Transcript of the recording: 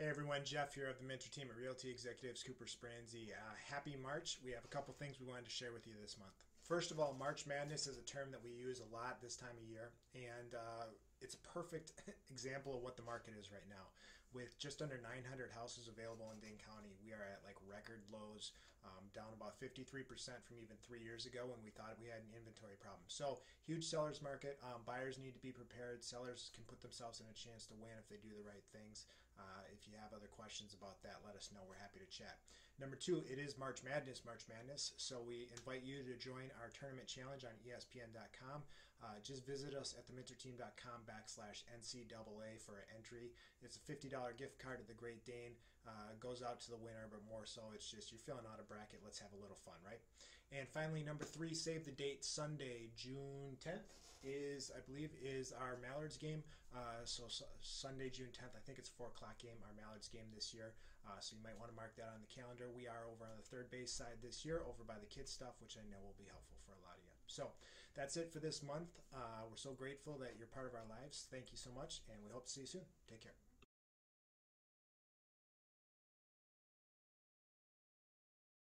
Hey everyone, Jeff here of the Minter Team at Realty Executives Cooper Spransy. Uh, happy March. We have a couple things we wanted to share with you this month. First of all, March Madness is a term that we use a lot this time of year, and uh, it's a perfect example of what the market is right now. With just under 900 houses available in Dane County, we are at like record lows, um, down about 53% from even three years ago when we thought we had an inventory problem. So, huge sellers market. Um, buyers need to be prepared. Sellers can put themselves in a chance to win if they do the right things. Uh, if you have other questions about that, let us know. We're happy to chat. Number two, it is March Madness, March Madness. So, we invite you to join our tournament challenge on ESPN.com. Uh, just visit us at theminterteam.com backslash NCAA for an entry. It's a $50 gift card to the Great Dane. Uh, goes out to the winner, but more so it's just you're filling out a bracket. Let's have a little fun, right? And finally, number three, save the date. Sunday, June 10th is, I believe, is our Mallards game. Uh, so, so, Sunday, June 10th, I think it's 4 o'clock game, our Mallards game this year. Uh, so you might want to mark that on the calendar. We are over on the third base side this year, over by the kids stuff, which I know will be helpful for a lot of you. So that's it for this month. Uh, we're so grateful that you're part of our lives. Thank you so much, and we hope to see you soon. Take care.